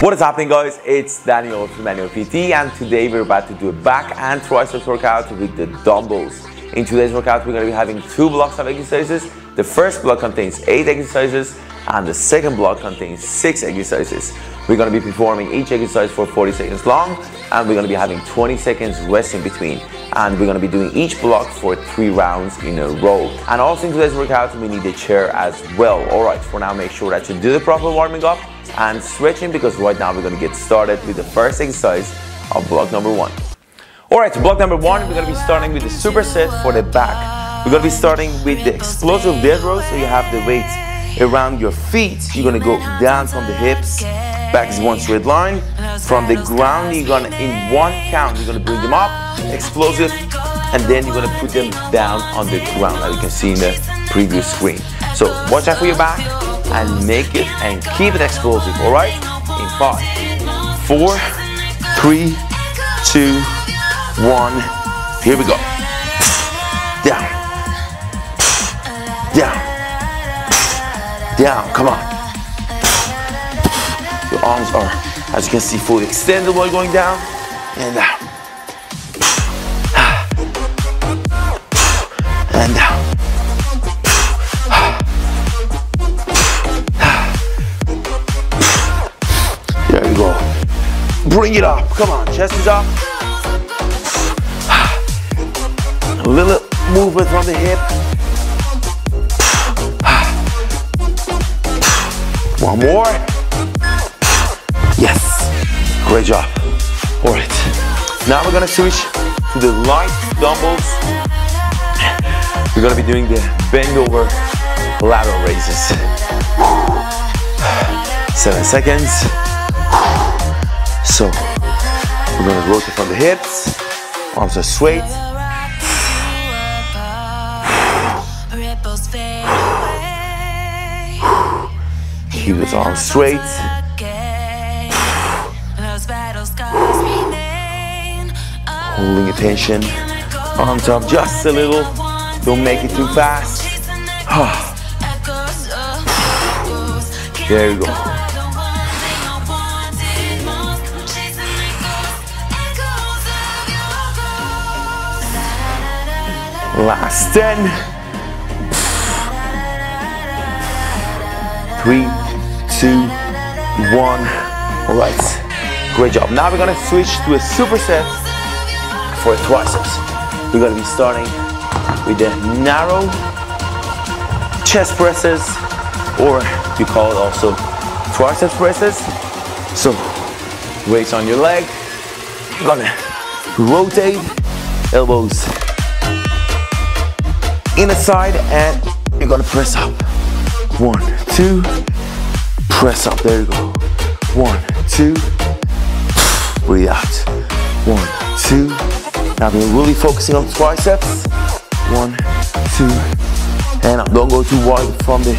What is happening guys? It's Daniel from Daniel PT and today we're about to do a back and triceps workout with the dumbbells. In today's workout we're going to be having two blocks of exercises. The first block contains 8 exercises and the second block contains 6 exercises. We're going to be performing each exercise for 40 seconds long and we're going to be having 20 seconds rest in between and we're going to be doing each block for 3 rounds in a row. And also in today's workout we need a chair as well. Alright, for now make sure that you do the proper warming up and stretching because right now we're going to get started with the first exercise of block number one. Alright, so block number one, we're going to be starting with the superset for the back. We're going to be starting with the explosive dead row, so you have the weight around your feet. You're going to go down from the hips, back is one straight line. From the ground, you're going to, in one count, you're going to bring them up, explosive, and then you're going to put them down on the ground, as you can see in the previous screen. So watch out for your back, and make it and keep it explosive, all right? In five, four, three, two, one. Here we go. Down, down, down, come on. Your arms are, as you can see, fully extended while going down and down. And down. Bring it up. Come on, chest is up. A little movement from the hip. One more. Yes. Great job. All right. Now we're gonna switch to the light dumbbells. We're gonna be doing the bend over lateral raises. Seven seconds. So we're gonna rotate from the hips, arms are straight. Keep those arms straight. Holding attention. Arms up just a little. Don't make it too fast. There you go. Last 10. Three, two, one. All right, great job. Now we're gonna switch to a superset for triceps. We're gonna be starting with the narrow chest presses, or you call it also triceps presses. So, weights on your leg. You're gonna rotate, elbows inner side and you're gonna press up. One, two, press up, there you go. One, two, breathe out. One, two. Now we're really focusing on the triceps. One, two, and up. Don't go too wide from the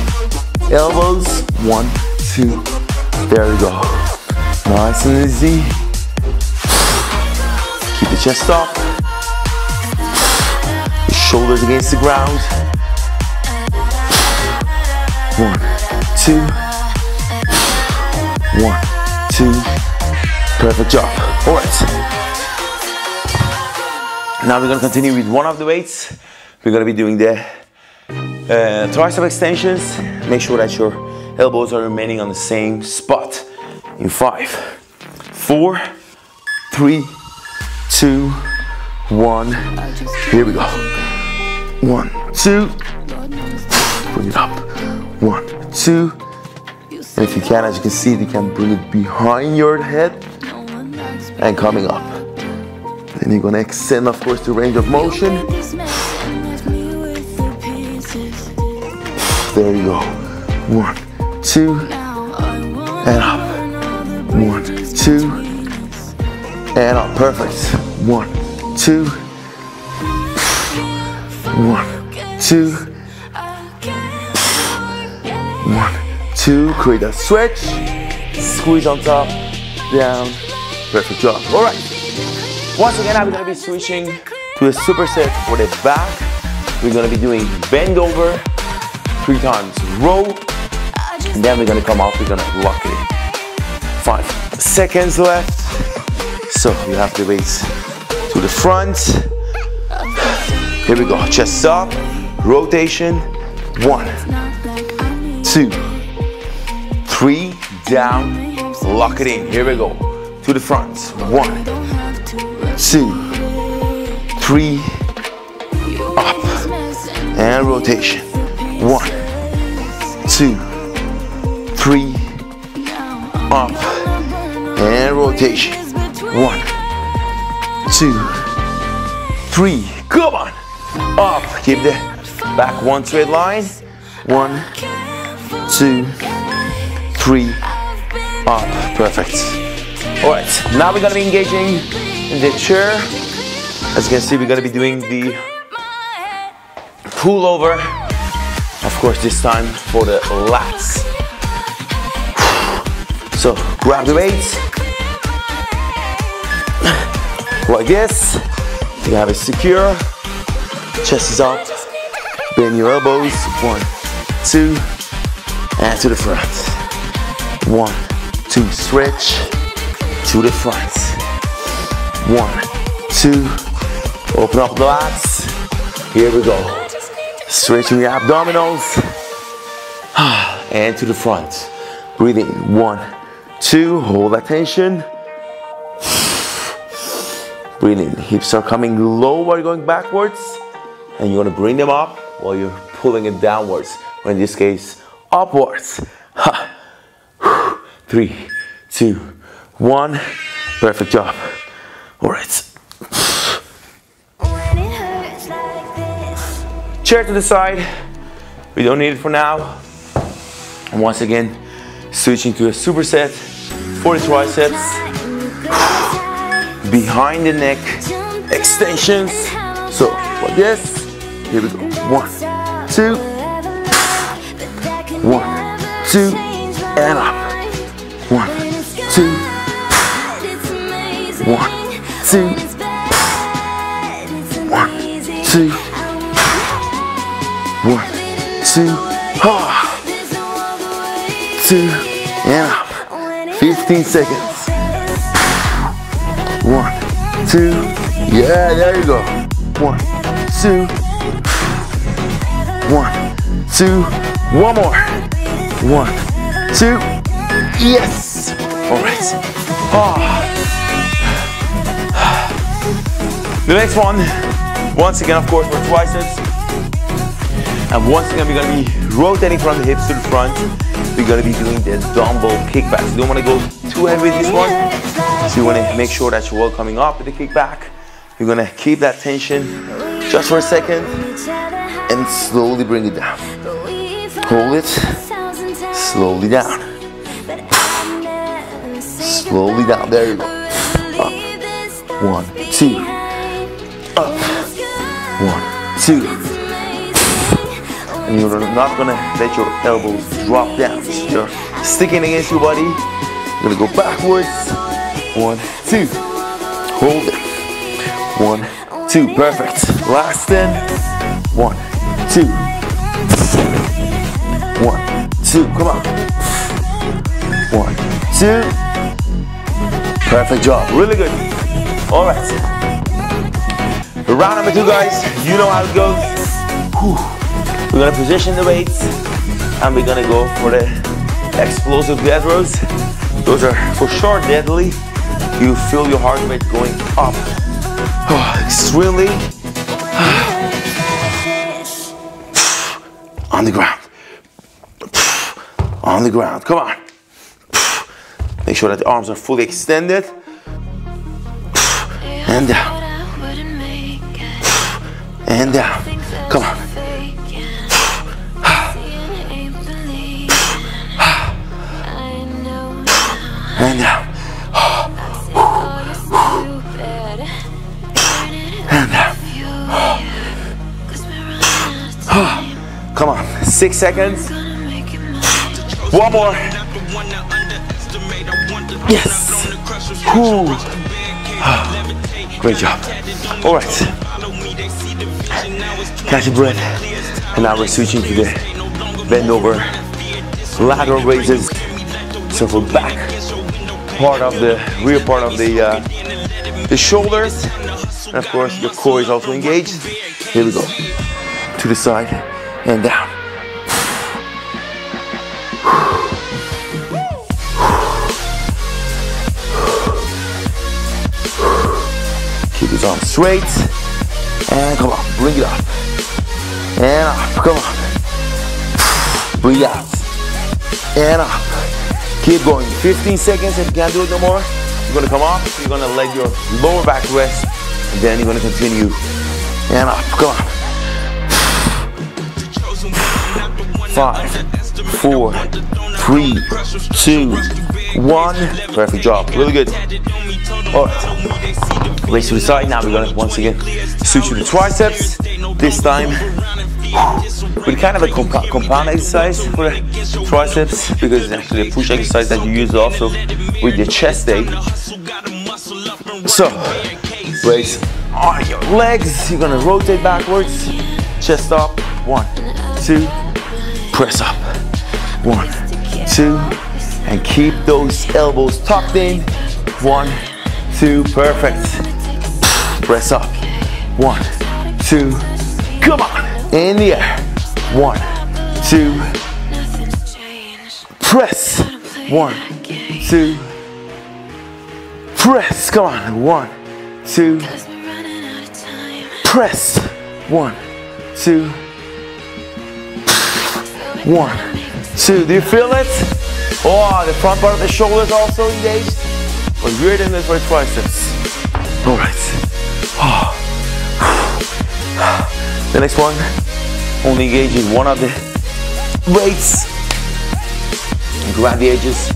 elbows. One, two, there you go. Nice and easy. Keep the chest up shoulders against the ground. One, two, one, two. Perfect job. All right. Now we're gonna continue with one of the weights. We're gonna be doing the uh, tricep extensions. Make sure that your elbows are remaining on the same spot. In five, four, three, two, one. Here we go. One, two. Bring it up. One, two. And if you can, as you can see, you can bring it behind your head and coming up. Then you're gonna extend, of course, the range of motion. There you go. One, two, and up. One, two, and up. Perfect. One, two. One, two. One, two. Create a stretch. Squeeze on top, down. Perfect job. All right. Once again, I'm gonna be switching to a superset for the back. We're gonna be doing bend over three times row. And then we're gonna come off, we're gonna lock it in. Five, seconds left. So you have the weights to the front. Here we go. Chest up, rotation. One, two, three, down. Lock it in. Here we go. To the front. One, two, three, up, and rotation. One, two, three, up, and rotation. One, two, three. Come on. Up. Keep the back one straight line. One, two, three, up. Perfect. All right. Now we're gonna be engaging in the chair. As you can see, we're gonna be doing the pull over. Of course, this time for the lats. So grab the weights like this. You have it secure. Chest is up. Bend your elbows. One, two, and to the front. One, two, stretch to the front. One, two, open up the lats. Here we go. Stretching the abdominals. And to the front. Breathe in. One, two, hold that tension. Breathing, hips are coming low while you're going backwards, and you're gonna bring them up while you're pulling it downwards, or in this case, upwards. Ha. Three, two, one. Perfect job. All right. Chair to the side. We don't need it for now. And once again, switching to a superset for the triceps. Behind the neck, extensions. So, like this. Here we go. One, two, one, two, and up. One, two, one, two, one, two, one, two, ah two, and up. 15 seconds. One, two, yeah, there you go. One, two, two, one more. One, two, yes. All right. Ah. The next one, once again, of course, for triceps. And once again, we're gonna be rotating from the hips to the front. We're gonna be doing the dumbbell kickbacks. You don't wanna go too heavy with this one. So you wanna make sure that you're well coming up with the kickback. You're gonna keep that tension just for a second and slowly bring it down. Hold it, slowly down. Slowly down, there you go. Up, one, two, up, one, two. And you're not gonna let your elbows drop down. You're sticking against your body. You're gonna go backwards. One, two. Hold it. One, two. Perfect. Last ten. One, two. One, two. Come on. One, two. Perfect job. Really good. All right. Round number two, guys. You know how it goes. Whew. We're gonna position the weights and we're gonna go for the explosive dead rows. Those are for sure deadly. You feel your heart rate going up. Oh, extremely. On the ground. On the ground. Come on. Make sure that the arms are fully extended. And down. And down. Come on. And down. And down. Come on, six seconds. One more. Yes. Whew. Great job. All right. Catch your breath. And now we're switching to the bend over lateral raises. So for back part of the rear part of the uh, the shoulders, and of course your core is also engaged. Here we go, to the side and down. Straight, and come on, bring it up, and up, come on, breathe out, and up. Keep going. 15 seconds. If you can't do it no more, you're gonna come up. You're gonna let your lower back rest, and then you're gonna continue and up. Come on. Five, four, three, two, one. Perfect drop. Really good. All right. Raise to the side. Now we're gonna once again suture the triceps. This time with kind of a comp compound exercise for the triceps because it's actually a push exercise that you use also with your chest day. So, raise on your legs. You're gonna rotate backwards, chest up. One, two, press up. One, two, and keep those elbows tucked in. One, two, perfect. Press up. One, two, come on in the air. One, two, press. One, two, press. Come on. One, two, press. One, two, one, two. Do you feel it? Oh, the front part of the shoulders also engaged. We're doing this for triceps. All right. Oh. The next one, only engaging one of the weights. Grab the edges.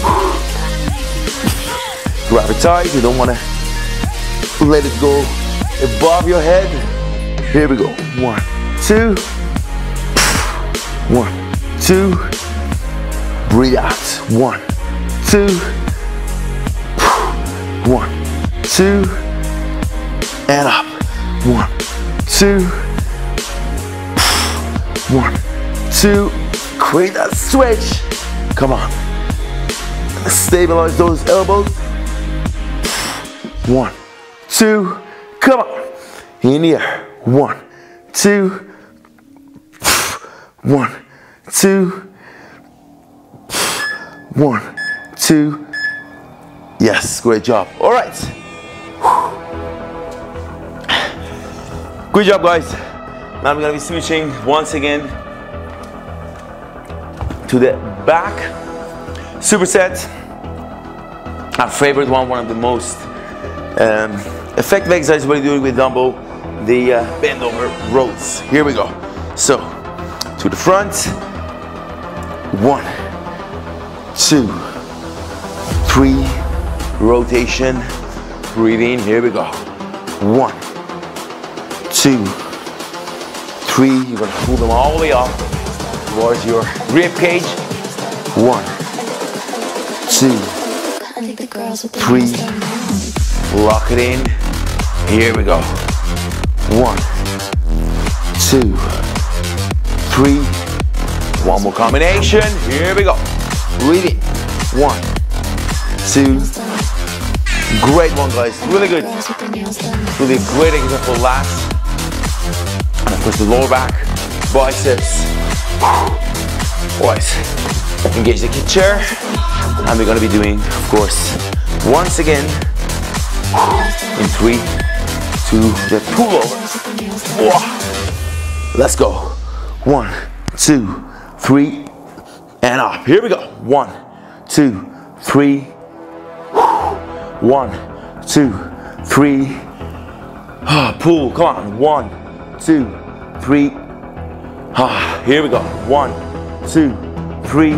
Grab it tight. You don't want to let it go above your head. Here we go. One, two. One, two. Breathe out. One, two. One, two. And up. One, two. One, two. Create that switch. Come on. Stabilize those elbows. One, two. Come on. In the air. One, two. One, two. One, two. Yes, great job. All right. Good job, guys. Now I'm gonna be switching once again to the back superset. Our favorite one, one of the most um, effective exercises we're doing with dumbbell, the uh, bend over rows. Here we go. So, to the front. One, two, three, rotation. Breathe in, here we go. One, two, three. You're gonna pull them all the way up towards your rib cage. One, two, three. Lock it in. Here we go. One, two, three. One more combination. Here we go. In. One, two. Great one, guys. Really good. Really great example last. And of course the lower back, biceps. Boys, engage the kick chair. And we're gonna be doing, of course, once again, in three, two, the pull over. Let's go. One, two, three, and up. Here we go. One, two, three. One, two, three. Ah, pull. Come on. One, two, three. Ah, here we go. One, two, three.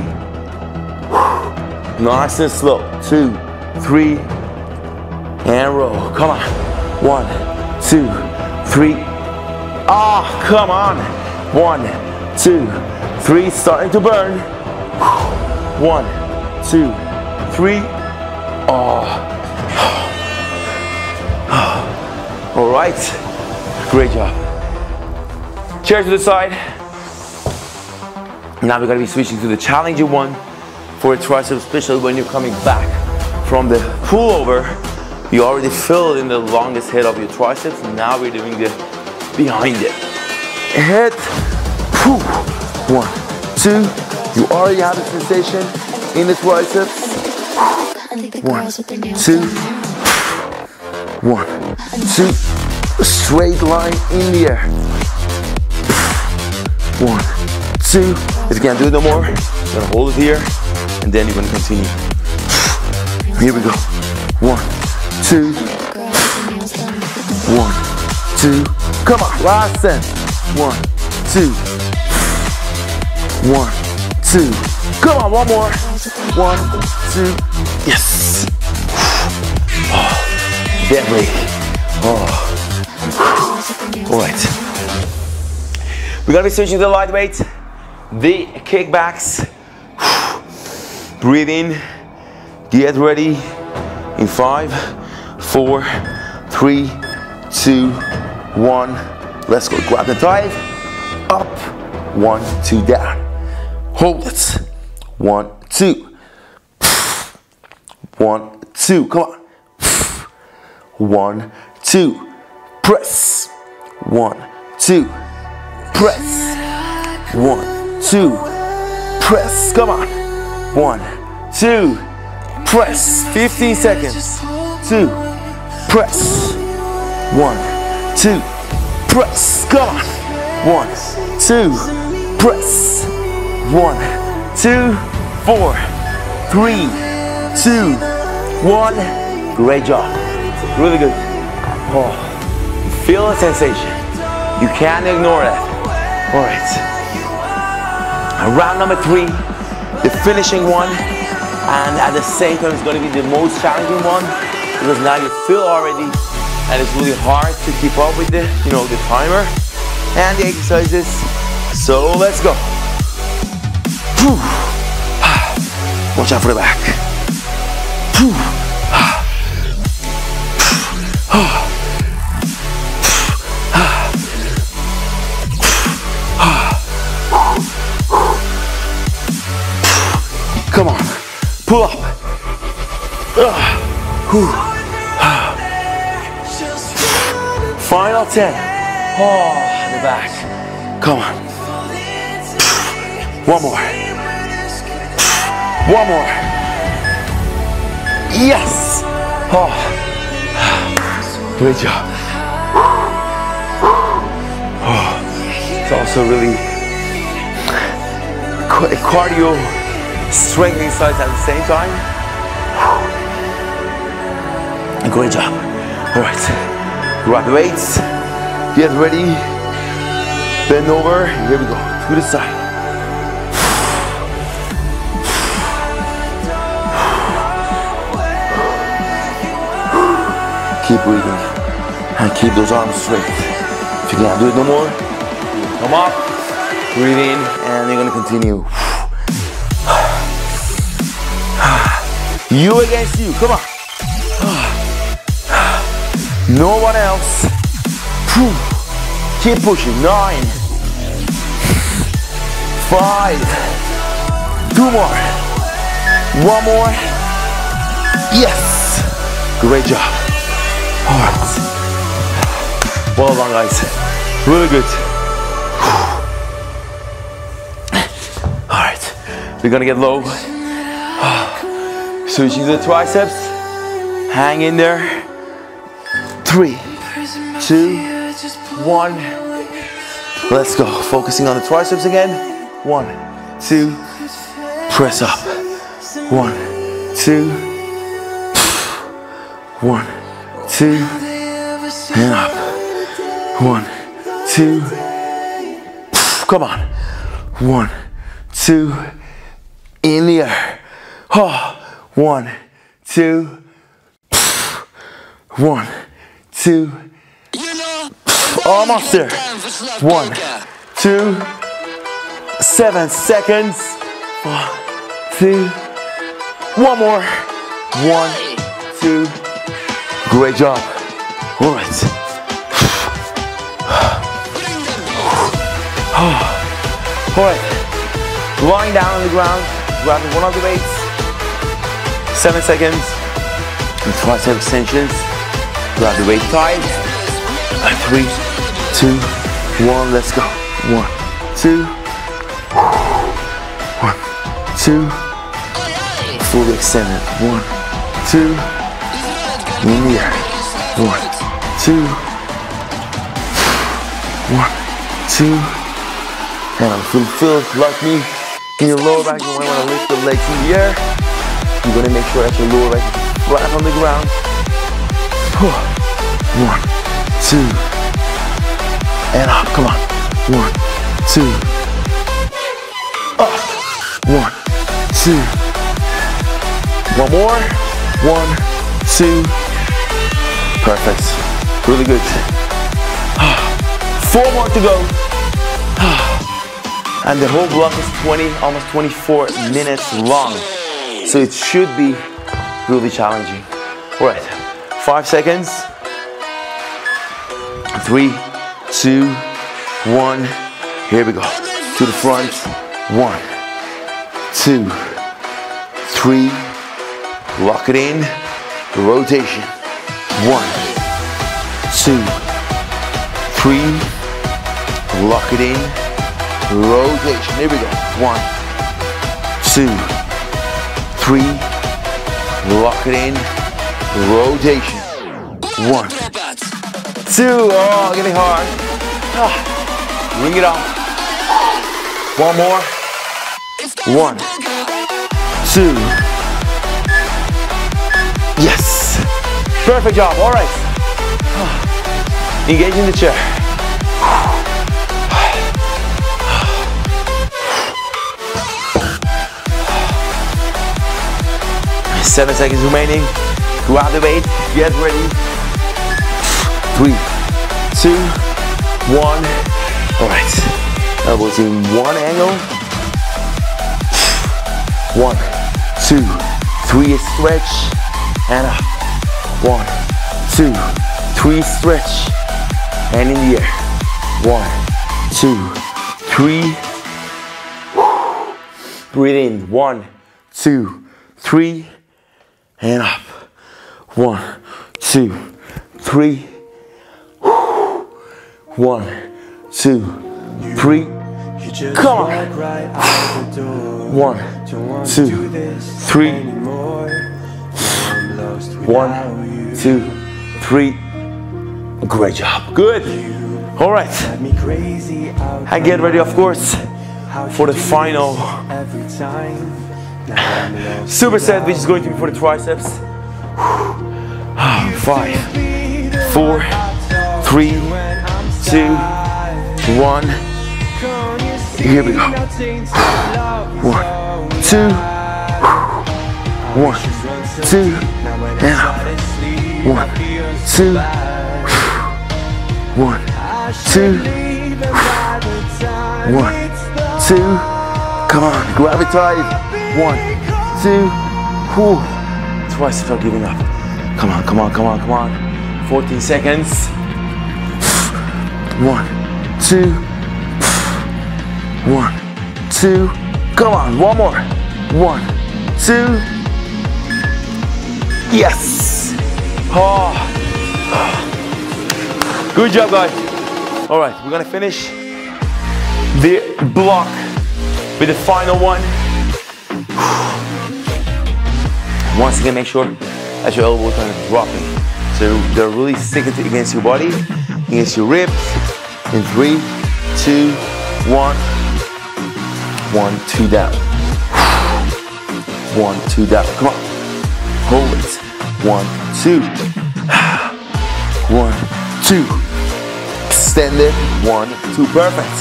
Nice and slow. Two, three, and roll. Come on. One, two, three. Ah, come on. One, two, three. Starting to burn. One, two, three. Oh. All right. Great job. Chair to the side. Now we're gonna be switching to the challenging one for a tricep, especially when you're coming back from the pullover, you already filled in the longest head of your triceps. Now we're doing the behind it. Head, one, two. You already have the sensation in the triceps. One, two, one, two. Straight line in the air. One, two. If you can't do it no more, you're gonna hold it here, and then you're gonna continue. Here we go. One, two. One, two. Come on, last set. One, two, one, two. Come on, one more. One, two. Yes. Oh, deadly. Oh. All right. We're gonna be switching to the lightweight, the kickbacks. Breathe in, get ready in five, four, three, two, one. Let's go. Grab the drive, up, one, two, down. Hold it. One, two. One, two. Come on. One, two. Press. One, two. Press. One, two. Press. Come on. One, two. Press. 15 seconds. Two. Press. One, two. Press. Come on. One, two. Press. One, two, four, three, two, one. Great job. Really good. Oh, You feel the sensation. You can't ignore that. All right. Round number three, the finishing one, and at the same time, it's going to be the most challenging one because now you feel already, and it's really hard to keep up with the, you know, the timer and the exercises. So let's go. Watch out for the back. Come on, pull up. Final 10. Oh, the back. Come on. One more. One more. Yes. Oh. Great job. Oh. It's also really cardio strength exercise at the same time. Great job. All right. Grab the weights. Get ready. Bend over. Here we go. To the side. Keep breathing and keep those arms straight. If you can't do it no more, come up, breathe in, and you're gonna continue. You against you, come on. No one else. Keep pushing. Nine, five, two more, one more. Yes, great job. All right. Well done, guys. Really good. All right, we're gonna get low. Switching to the triceps. Hang in there. Three, two, one. Let's go. Focusing on the triceps again. One, two. Press up. One, two. One, two. And up. One, two. Come on. One, two. In the air. Oh. One, two, one, two, almost there. One, two, seven seconds. One, two, one more. One, two. Great job. All right. All right. Lying down on the ground, grabbing one of the weights. Seven seconds. And tricep extensions. Grab the weight tight. And three, two, one. Let's go. One, two, one, two. Fully extended. One, two. In the air. One, two. One, two. And I'm fulfilled like me. In your lower back, you to lift the legs in the air. You're gonna make sure that your lower back is flat on the ground. One, two, and up. Come on. One, two, up. One, two. One more. One, two. Perfect. Really good. Four more to go. And the whole block is 20, almost 24 minutes long. So it should be really challenging. All right, five seconds. Three, two, one. Here we go. To the front. One, two, three. Lock it in. Rotation. One, two, three. Lock it in. Rotation. Here we go. One, two, three. Lock it in. Rotation. One, two. Oh, getting hard. Ah, Bring it up. One more. One, two. Yes. Perfect job. All right. Engage in the chair. Seven seconds remaining. Grab the weight. Get ready. Three, two, one. All right. Elbows in one angle. One, two, three. Stretch and up. One, two, three. Stretch and in the air. One, two, three. Breathe in. One, two, three and up. One, two, three. One, two, three. Come on. One, two, three. One, two, three. Great job. Good. All right. I get ready, of course, for the final superset, which is going to be for the triceps. Five, four, three, two, one. Here we go. One, two, one, two. One, two, one, two, one, two. Come on, tight. One, two, whew. Twice without giving up. Come on, come on, come on, come on. 14 seconds. One, two, one, two. Come on, one more. One, two. Yes. Oh. Good job, guys. All right, we're gonna finish the block with the final one. Once again, make sure that your elbows are dropping. So they're really sticking against your body, against your ribs. In three, two, one. One, two down. One, two down. Come on. Hold it. One, two. One, two. Extend it. One, two. Perfect.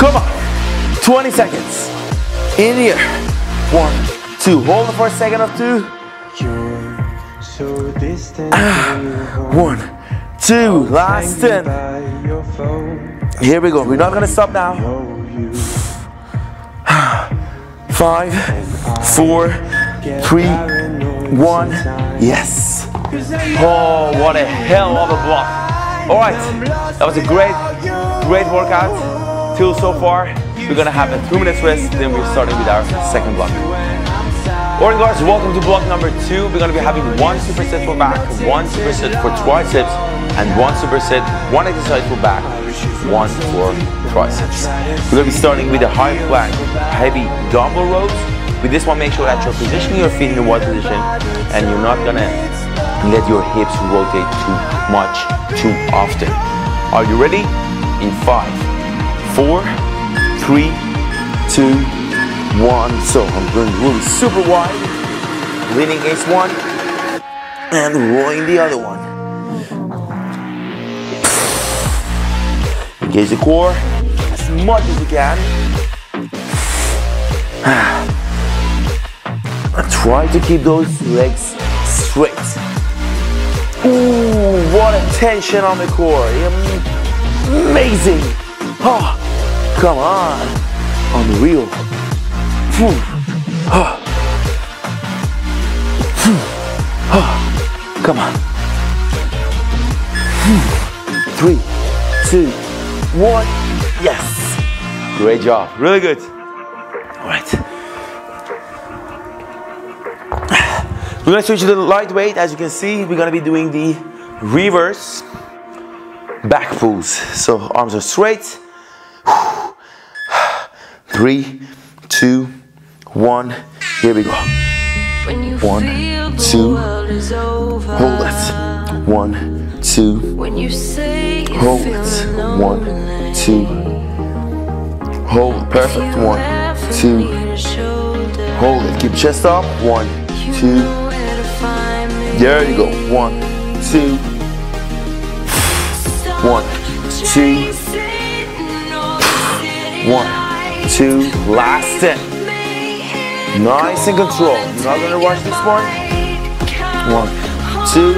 Come on. 20 seconds. In here. One, two. Hold it for a second or two. So distant One, two. Last 10. Here we go. We're not going to stop now. Five, four, three, one. Yes. Oh, what a hell of a block. All right. That was a great, great workout. Till so far. We're to have a two minutes rest. Then we're starting with our second block. Alright guys, welcome to block number two. We're gonna be having one superset for back, one superset for triceps, and one superset, one exercise for back, one for triceps. We're gonna be starting with a high plank, heavy dumbbell rows. With this one, make sure that you're positioning your feet in the wide position and you're not gonna let your hips rotate too much, too often. Are you ready? In five, four, three, two, one. So I'm going really super wide, leaning against one, and rolling the other one. Engage the core as much as you can. Ah. Try to keep those legs straight. Ooh, what a tension on the core. Amazing. Oh, come on. Unreal. Ah. Ah. Come on. Three, two, one. Yes. Great job. Really good. We're gonna switch to the lightweight. As you can see, we're gonna be doing the reverse back pulls. So arms are straight. Three, two, one. Here we go. One, two, hold it. One, two, hold it. One, two, hold. Perfect. One, two, hold it. Keep chest up. One, two. There you go. One, two, one, two, one, two. Last ten. Nice and control. You're not gonna rush this one. One, two.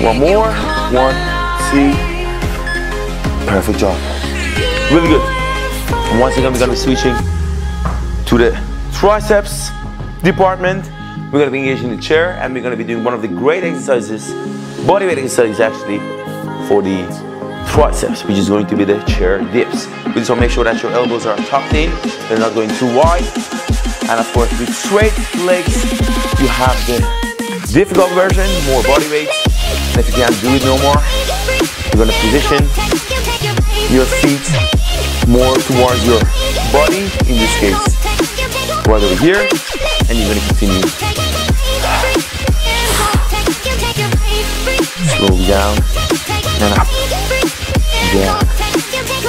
One more. One, two. Perfect job. Really good. Once again, we're gonna be switching to the triceps department. We're gonna be engaging the chair and we're gonna be doing one of the great exercises, bodyweight exercises actually, for the triceps, which is going to be the chair dips. We just want to make sure that your elbows are tucked in, they're not going too wide, and of course, with straight legs, you have the difficult version, more body weight. And if you can't do it no more, you're gonna position your feet more towards your body, in this case, right over here, and you're gonna continue. Slow down. And up, down,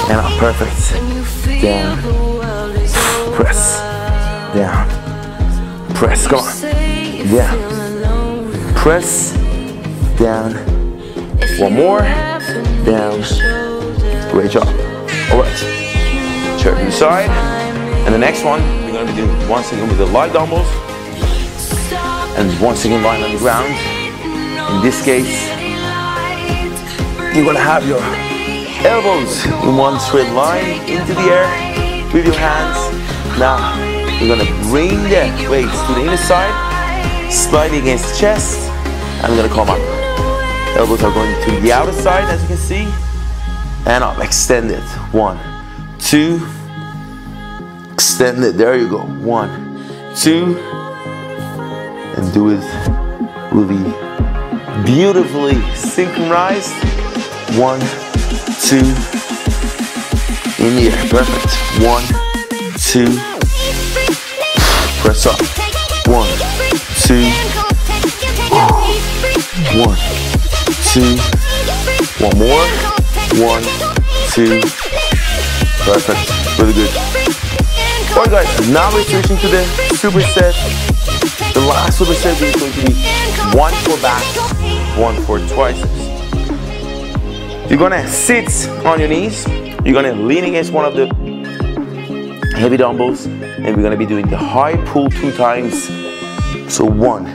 and up, perfect, down, press. Down, press, come on, down, press, down, one more, down, great job, all right, Turn to the side, and the next one, once again with the light dumbbells, and once again lying on the ground, in this case, you're gonna have your elbows in one straight line into the air with your hands, now you're gonna bring the weights to the inner side, slightly against the chest, and we're gonna come up. Elbows are going to the outer side, as you can see, and up. Extend it. One, two. Extend it. There you go. One, two, and do it really beautifully synchronized. One, two, in the air. Perfect. One, two press up. One, two, one, two, one more, one, two, perfect, really good. Alright guys, now we're switching to the superset. The last superset is going to be one for back, one for triceps. You're gonna sit on your knees, you're gonna lean against one of the heavy dumbbells and we're gonna be doing the high pull two times. So one,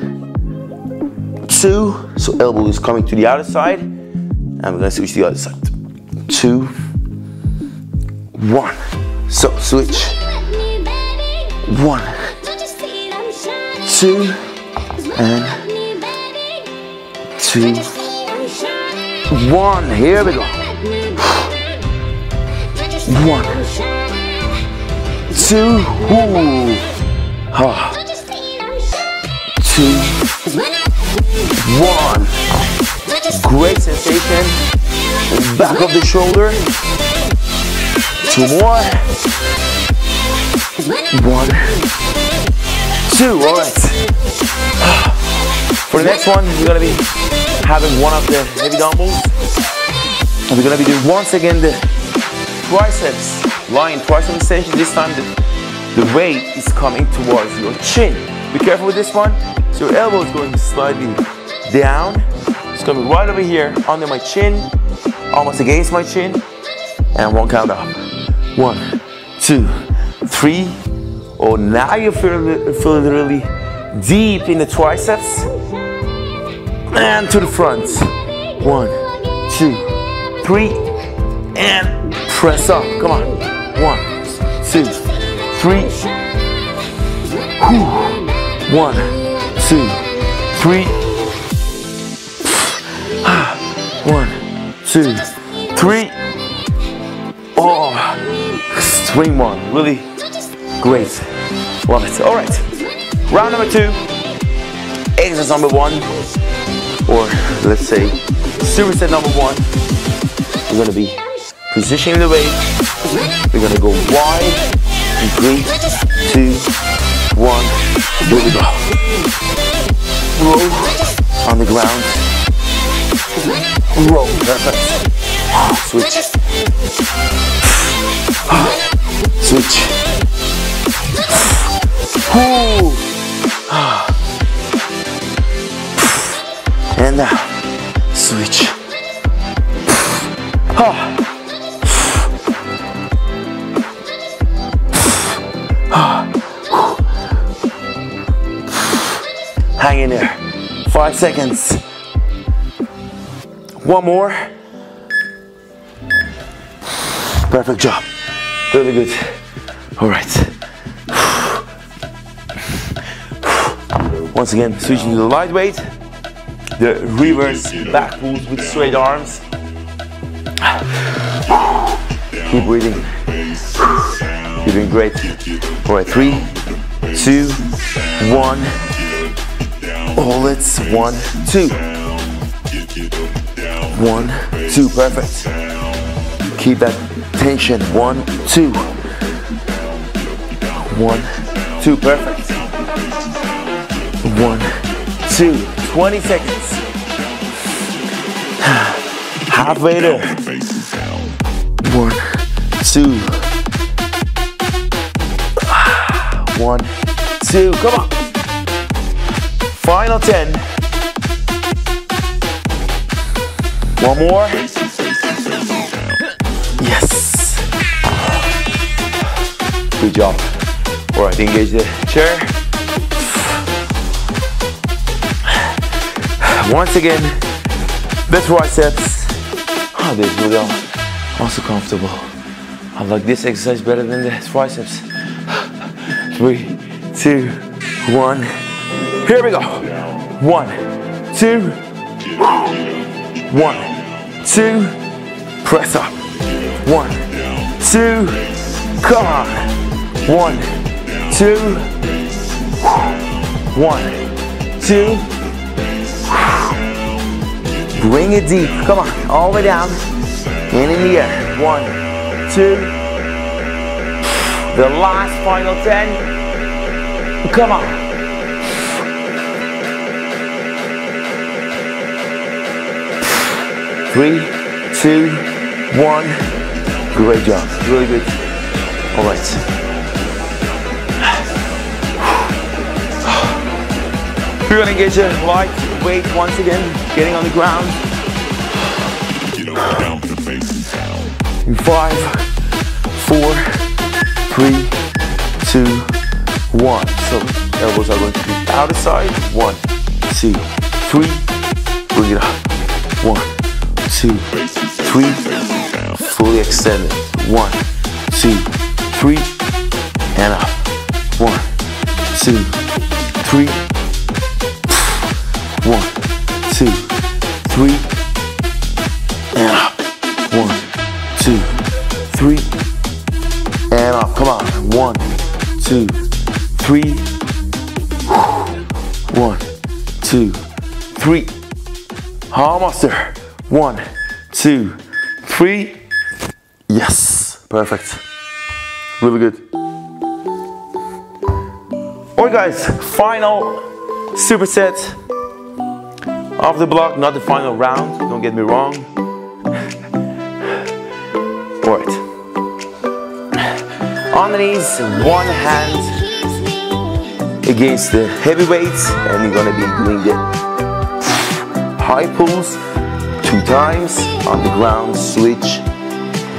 two, so elbow is coming to the other side and we're gonna switch to the other side. Two, one. So switch. One, two, and two, one. Here we go. One two, ooh. Oh. two, one. Great sensation. Back of the shoulder. Two more. One, two. All right. For the next one, we're gonna be having one of the heavy dumbbells. And we're gonna be doing once again the triceps lying tricep extension. This time the, the weight is coming towards your chin. Be careful with this one. So your elbow is going slightly down. It's gonna be right over here under my chin, almost against my chin. And one count up. One, two, three. Oh, now you're feeling, it really deep in the triceps. And to the front. One, two, three. And press up. Come on. One, two, three. One, two, three. One, two, three. Oh, swing one. Really great. Love it. All right. Round number two. Exercise number one. Or let's say superset number one. We're gonna be positioning the weight. We're gonna go wide. In three, two, one. Here we go. Roll on the ground. Roll. Switch. Switch. Ooh. And now, switch. Ah. Ah. Hang in there. Five seconds. One more. Perfect job. Really good. All right. Once again, switching to the lightweight. The reverse back pulls with straight arms. Keep breathing. You're doing great. All right, three, two, one. Hold it. One, two. One, two. Perfect. Keep that tension. One, two. One, two. Perfect. One, two. 20 seconds. Halfway there. One, two. One, two. Come on. Final 10. One more. Yes. Good job. All right, engage the chair. Once again, the triceps. Oh, this really also comfortable. I like this exercise better than the triceps. Three, two, one. Here we go. One, two, one, two, press up. One, two, come on. One, two, one, two. Bring it deep. Come on, all the way down. And in the air. One, two. The last final 10. Come on. Three, two, one. Great job. Really good. All right. We're gonna engage a light weight once again, getting on the ground. In five, four, three, two, one. So elbows are going to be out of side. One, two, three. Bring it up. One, two, three. Fully extended. One, two, three. And up. One, two, three. Two, three. And up. One, two, three. And up. Come on. One, two, three. One, three. Almost there. One, two, three. Yes, perfect. Really good. Alright guys, final superset of the block, not the final round, don't get me wrong. Alright. On the knees, one hand against the heavy weights and you're gonna be doing the high pulls two times on the ground, switch,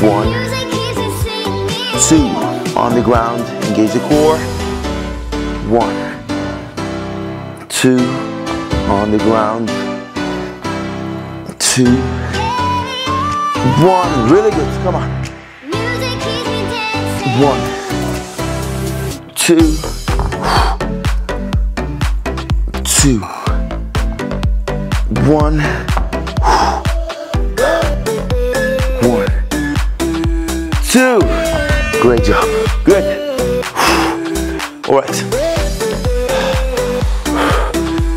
one, two, on the ground, engage the core, one, two, on the ground, two, one, really good, come on, one, two, two, one, one, two. Great job. Good. All right.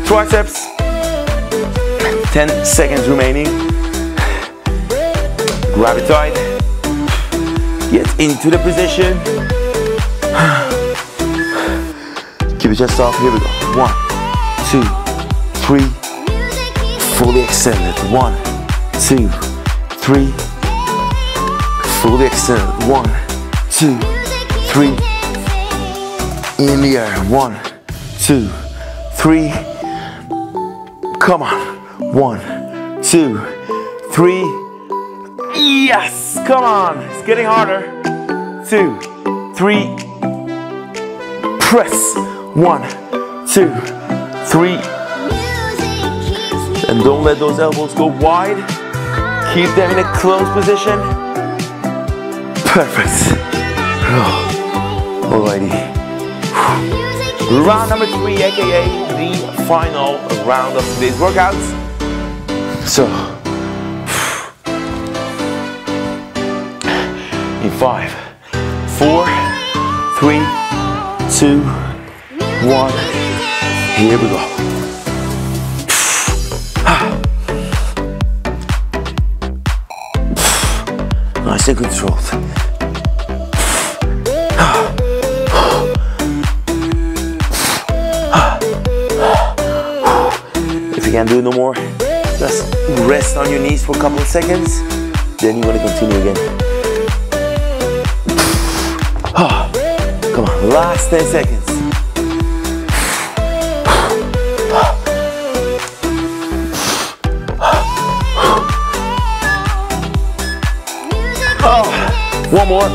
Triceps. 10 seconds remaining. Grab it tight. Get into the position. Keep your chest off. Here we go. One, two, three. Fully extended. One, two, three. Fully extended. One, two, three. In the air. One, two, three. Come on. One, two, three. Yes. Come on. It's getting harder. Two, three. Press. One, two, three. And don't let those elbows go wide. Keep them in a closed position. Perfect. Oh, alrighty. Round number three, aka the final round of today's workouts. So, in five, four, three, two, one. Here we go. Ah. Nice and controlled. Ah. Ah. If you can't do no more, just rest on your knees for a couple of seconds. Then you're gonna continue again. Ah, come on, last 10 seconds. Oh, one more.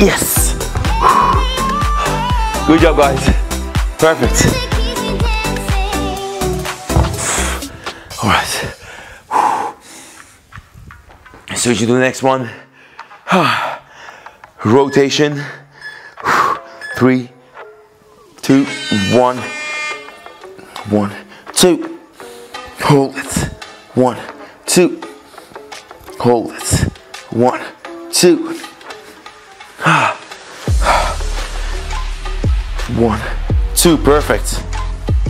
Yes. Good job, guys. Perfect. All right. Switch to the next one. Rotation. Three, two, one, one, two. Hold it. One, two. Hold it. One, two. One, two, perfect.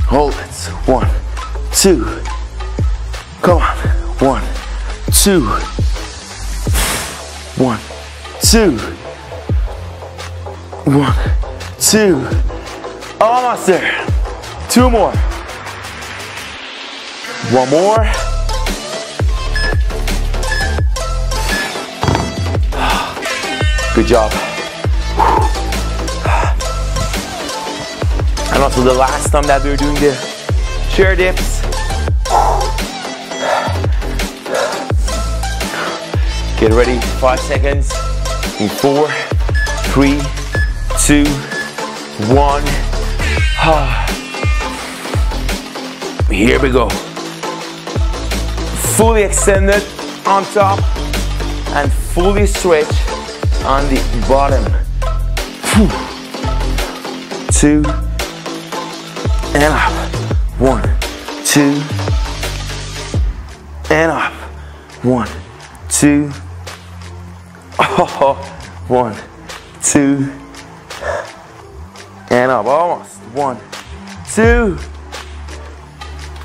Hold it. One, two. Come on. One, two. One, two. One, two. Almost there. Two more. One more. Good job. And also the last time that we were doing the chair dips. Get ready, five seconds. In four, three, two, one. Here we go. Fully extended on top and fully stretched on the bottom. Two and up. One, two, and up. One, two. One, two, and up. Almost. One, two.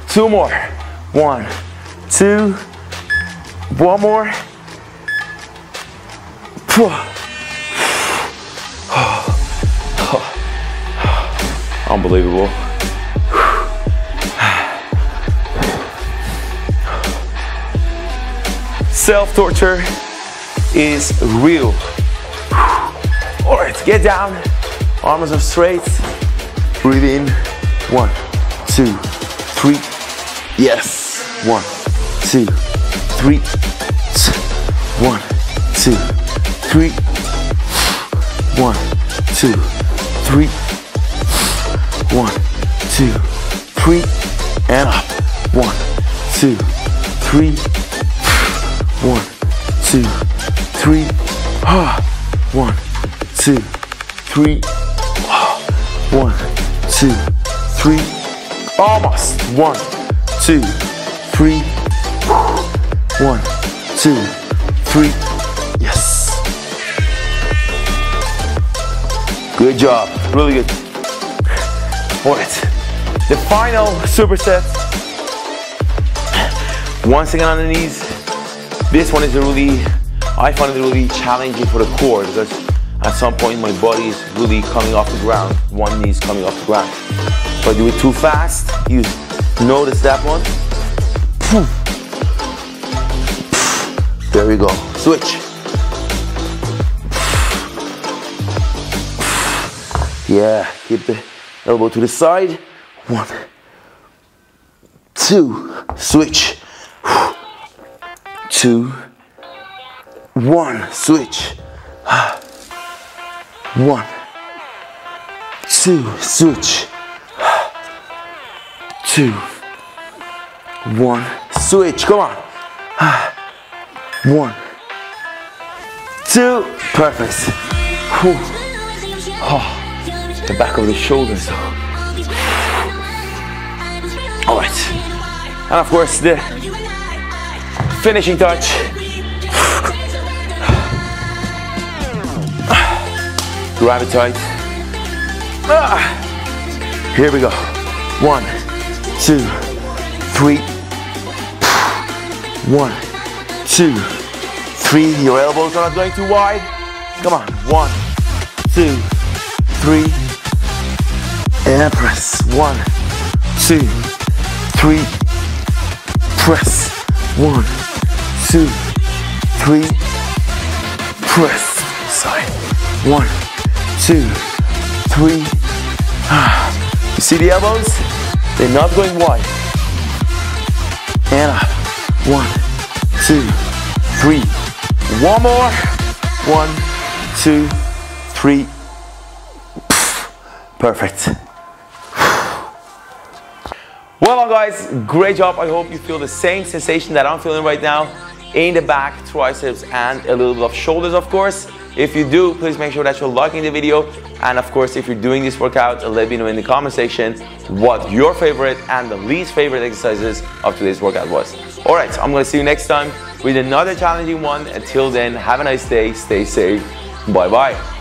Two more. One, two, one more. Unbelievable. Self-torture is real. All right, get down. Arms are straight. Breathe in. One, two, three. Yes. One, two, three. One, two, three. One, two, three. One, two, three. And up. One, two, three. One, two, three. Ah. One, two, three. Ah. One, two, three. Almost. One, two, three. One, two, three. Yes. Good job. Really good. All right. The final superset. Once again on the knees. This one is really, I find it really challenging for the core because at some point my body is really coming off the ground. One knee is coming off the ground. If I do it too fast, you notice that one. There we go. Switch. Yeah, keep the elbow to the side. One, two, switch two, one, switch. One, two, switch. Two, one, switch. Come on. One, two, perfect. Oh, the back of the shoulders. All right. And of course, the Finishing touch. Grab it tight. Ah. Here we go. One, two, three. One, two, three. Your elbows are not going too wide. Come on. One, two, three. And press. One, two, three. Press. One, two, three, press. Side. One, two, three. You see the elbows? They're not going wide. And up. One, two, three. One more. One, two, three. Perfect. Well done guys, great job. I hope you feel the same sensation that I'm feeling right now in the back, triceps, and a little bit of shoulders, of course. If you do, please make sure that you're liking the video. And of course, if you're doing this workout, let me know in the comment section what your favorite and the least favorite exercises of today's workout was. All right, I'm gonna see you next time with another challenging one. Until then, have a nice day, stay safe, bye-bye.